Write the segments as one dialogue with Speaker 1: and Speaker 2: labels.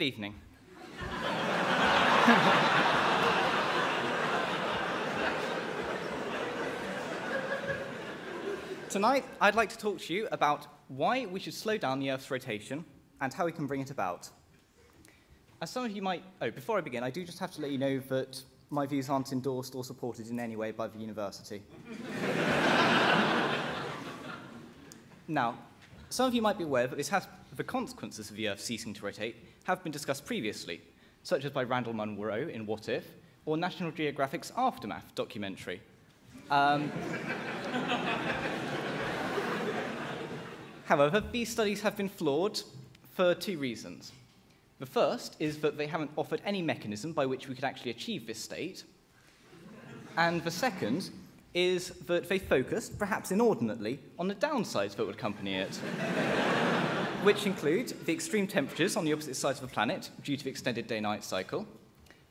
Speaker 1: Good evening. Tonight, I'd like to talk to you about why we should slow down the Earth's rotation and how we can bring it about. As some of you might, oh, before I begin, I do just have to let you know that my views aren't endorsed or supported in any way by the university. now, some of you might be aware that this has, the consequences of the Earth ceasing to rotate have been discussed previously, such as by Randall Munroe in What If, or National Geographic's Aftermath documentary. Um, However, these studies have been flawed for two reasons. The first is that they haven't offered any mechanism by which we could actually achieve this state. And the second is that they focused, perhaps inordinately, on the downsides that would accompany it, which include the extreme temperatures on the opposite sides of the planet due to the extended day-night cycle,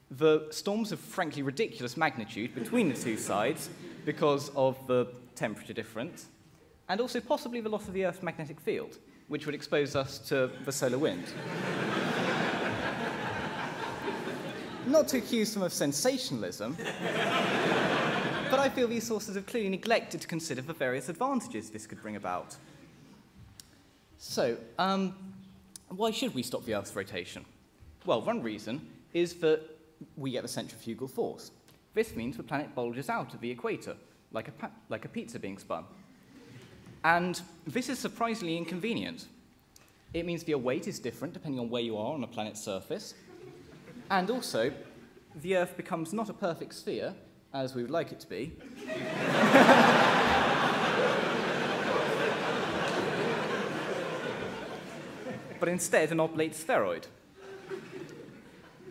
Speaker 1: the storms of frankly ridiculous magnitude between the two sides because of the temperature difference, and also possibly the loss of the Earth's magnetic field, which would expose us to the solar wind. Not to accuse them of sensationalism, but I feel these sources have clearly neglected to consider the various advantages this could bring about. So, um, why should we stop the Earth's rotation? Well, one reason is that we get the centrifugal force. This means the planet bulges out of the equator, like a, like a pizza being spun. And this is surprisingly inconvenient. It means the weight is different depending on where you are on a planet's surface. And also, the Earth becomes not a perfect sphere, as we would like it to be. but instead an oblate spheroid.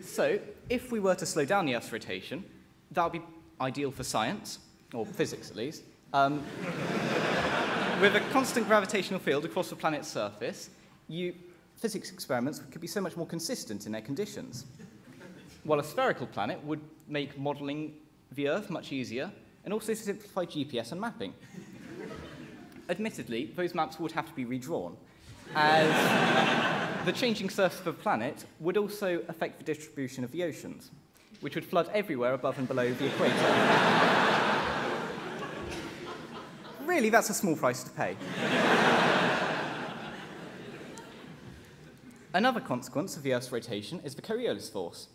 Speaker 1: So, if we were to slow down the Earth's rotation, that would be ideal for science, or physics at least. Um, with a constant gravitational field across the planet's surface, you, physics experiments could be so much more consistent in their conditions. While a spherical planet would make modeling the Earth much easier and also simplify GPS and mapping. Admittedly, those maps would have to be redrawn, as the changing surface of the planet would also affect the distribution of the oceans, which would flood everywhere above and below the equator really, that's a small price to pay. Another consequence of the Earth's rotation is the Coriolis force.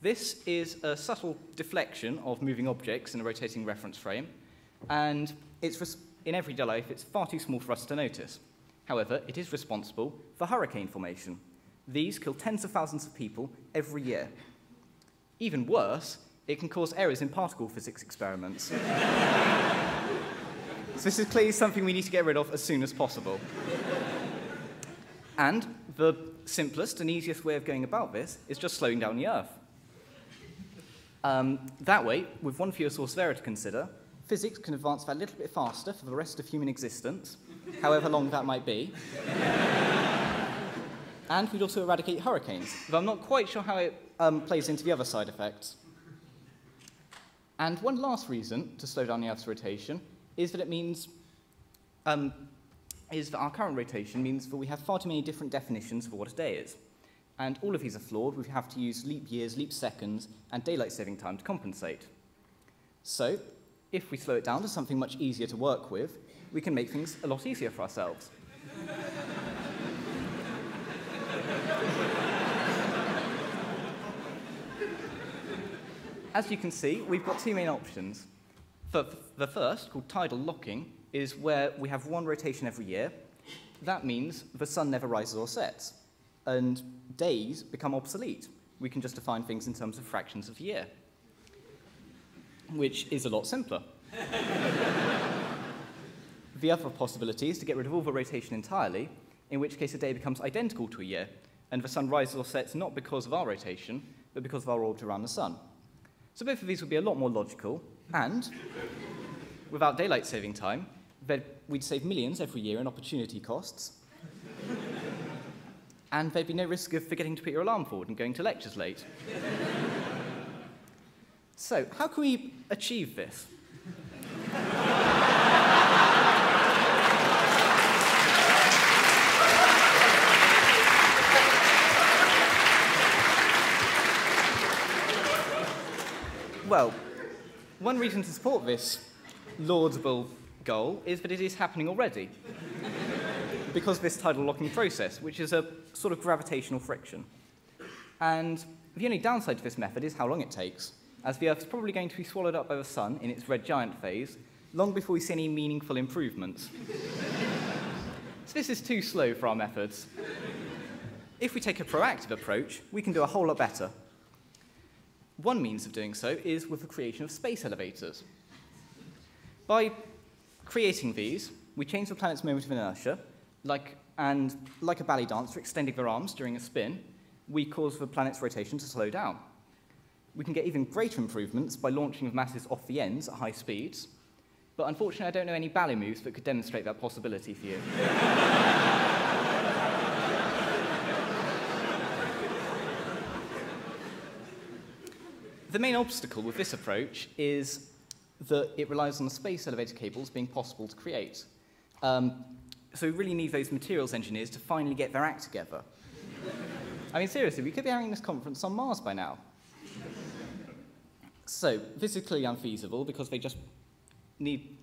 Speaker 1: This is a subtle deflection of moving objects in a rotating reference frame, and it's in everyday life, it's far too small for us to notice. However, it is responsible for hurricane formation. These kill tens of thousands of people every year. Even worse, it can cause errors in particle physics experiments. So this is clearly something we need to get rid of as soon as possible. and the simplest and easiest way of going about this is just slowing down the Earth. Um, that way, with one fewer source of error to consider, physics can advance that little bit faster for the rest of human existence, however long that might be. and we'd also eradicate hurricanes, but I'm not quite sure how it um, plays into the other side effects. And one last reason to slow down the Earth's rotation is that it means um, is that our current rotation means that we have far too many different definitions for what a day is. And all of these are flawed. We have to use leap years, leap seconds, and daylight saving time to compensate. So, if we slow it down to something much easier to work with, we can make things a lot easier for ourselves. As you can see, we've got two main options. The first, called tidal locking, is where we have one rotation every year. That means the sun never rises or sets, and days become obsolete. We can just define things in terms of fractions of a year, which is a lot simpler. the other possibility is to get rid of all the rotation entirely, in which case a day becomes identical to a year, and the sun rises or sets not because of our rotation, but because of our orbit around the sun. So both of these would be a lot more logical, and without daylight saving time, we'd save millions every year in opportunity costs. and there'd be no risk of forgetting to put your alarm forward and going to lectures late. So, how can we achieve this? well, one reason to support this laudable goal is that it is happening already. because of this tidal locking process, which is a sort of gravitational friction. And the only downside to this method is how long it takes as the Earth is probably going to be swallowed up by the Sun in its red giant phase long before we see any meaningful improvements. so this is too slow for our methods. If we take a proactive approach, we can do a whole lot better. One means of doing so is with the creation of space elevators. By creating these, we change the planet's moment of inertia, like, and like a ballet dancer extending their arms during a spin, we cause the planet's rotation to slow down. We can get even greater improvements by launching the masses off the ends at high speeds, but unfortunately I don't know any ballet moves that could demonstrate that possibility for you. the main obstacle with this approach is that it relies on the space elevator cables being possible to create. Um, so we really need those materials engineers to finally get their act together. I mean, seriously, we could be having this conference on Mars by now. So this is clearly unfeasible because they just need,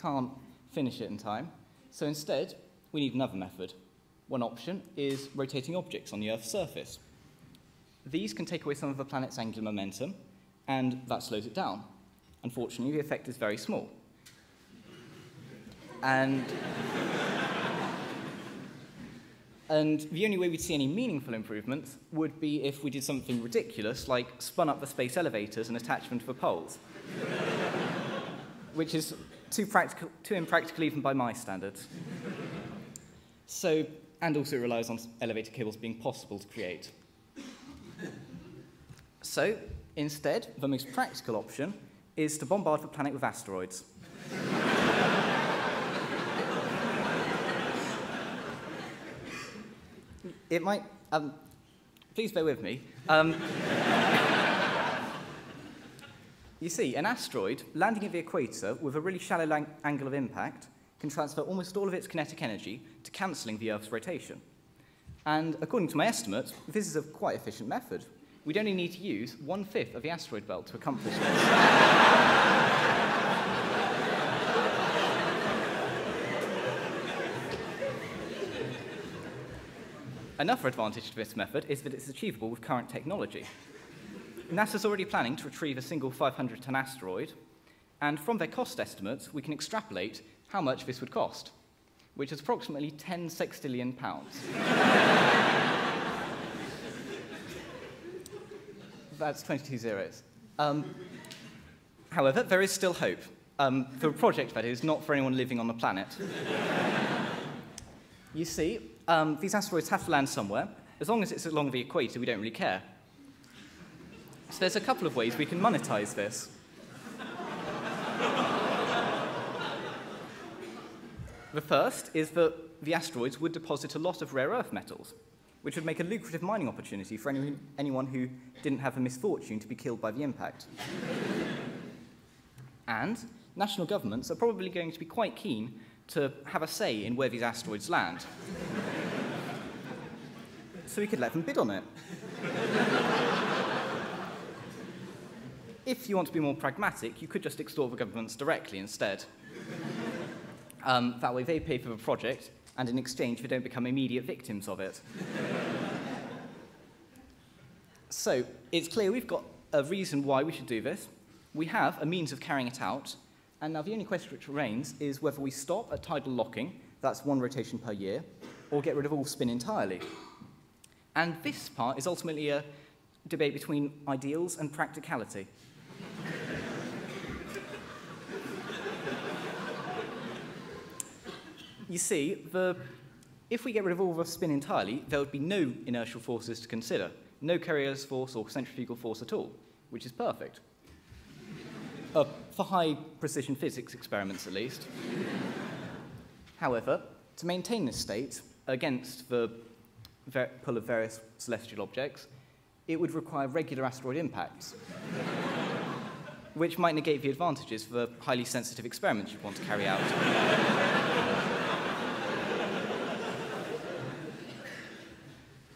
Speaker 1: can't finish it in time. So instead, we need another method. One option is rotating objects on the Earth's surface. These can take away some of the planet's angular momentum, and that slows it down. Unfortunately, the effect is very small. And, and the only way we'd see any meaningful improvements would be if we did something ridiculous, like spun up the space elevators and attached them to the poles. which is too, practical, too impractical even by my standards. So, and also it relies on elevator cables being possible to create. So, instead, the most practical option is to bombard the planet with asteroids. It might, um, please bear with me. Um, you see, an asteroid landing at the equator with a really shallow angle of impact can transfer almost all of its kinetic energy to cancelling the Earth's rotation. And according to my estimates, this is a quite efficient method we'd only need to use one-fifth of the asteroid belt to accomplish this. Another advantage to this method is that it's achievable with current technology. NASA's already planning to retrieve a single 500-ton asteroid, and from their cost estimates, we can extrapolate how much this would cost, which is approximately 10 sextillion pounds. that's 22 zeros. Um, however, there is still hope. Um, for a project that is not for anyone living on the planet. you see, um, these asteroids have to land somewhere. As long as it's along the equator, we don't really care. So there's a couple of ways we can monetize this. the first is that the asteroids would deposit a lot of rare earth metals, which would make a lucrative mining opportunity for any, anyone who didn't have the misfortune to be killed by the impact. and national governments are probably going to be quite keen to have a say in where these asteroids land. So we could let them bid on it. if you want to be more pragmatic, you could just extort the governments directly instead. Um, that way they pay for the project, and in exchange, they don't become immediate victims of it. so it's clear we've got a reason why we should do this. We have a means of carrying it out. And now the only question which remains is whether we stop at tidal locking, that's one rotation per year, or get rid of all spin entirely. And this part is ultimately a debate between ideals and practicality. you see, the, if we get rid of all the spin entirely, there would be no inertial forces to consider, no Coriolis force or centrifugal force at all, which is perfect. Uh, for high precision physics experiments, at least. However, to maintain this state against the pull of various celestial objects, it would require regular asteroid impacts, which might negate the advantages for highly sensitive experiments you'd want to carry out.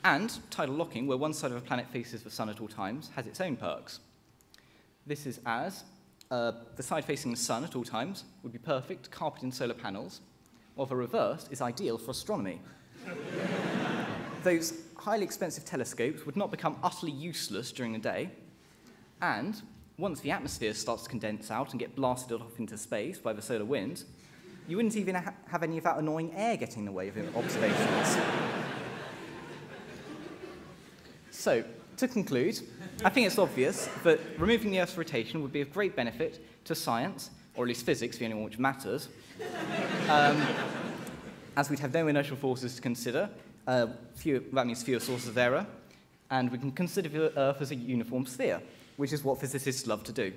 Speaker 1: And tidal locking, where one side of a planet faces the sun at all times, has its own perks. This is as uh, the side facing the sun at all times would be perfect, carpeted in solar panels, while the reverse is ideal for astronomy. Those highly expensive telescopes would not become utterly useless during the day, and once the atmosphere starts to condense out and get blasted off into space by the solar wind, you wouldn't even ha have any of that annoying air getting in the way of observations. so, to conclude, I think it's obvious that removing the Earth's rotation would be of great benefit to science, or at least physics, the only one which matters, um, as we'd have no inertial forces to consider, uh, that means fewer sources of error, and we can consider the Earth as a uniform sphere, which is what physicists love to do.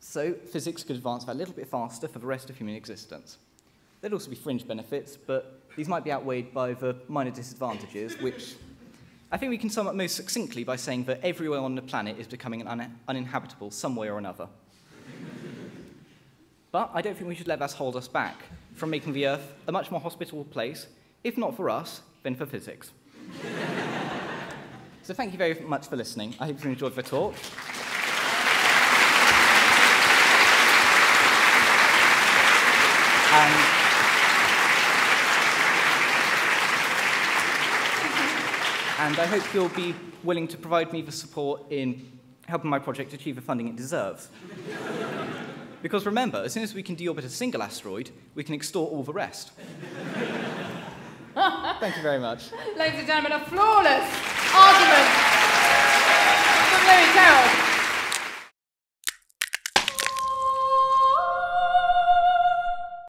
Speaker 1: So physics could advance that a little bit faster for the rest of human existence. There'd also be fringe benefits, but these might be outweighed by the minor disadvantages, which I think we can sum up most succinctly by saying that everywhere on the planet is becoming un uninhabitable some way or another. but I don't think we should let that hold us back from making the Earth a much more hospitable place, if not for us, then for physics. so thank you very much for listening. I hope you enjoyed the talk. And and I hope you'll be willing to provide me the support in helping my project achieve the funding it deserves. because remember, as soon as we can deorbit a single asteroid, we can extort all the rest. Thank you very much.
Speaker 2: Ladies and gentlemen, a flawless argument from Louie Terrill.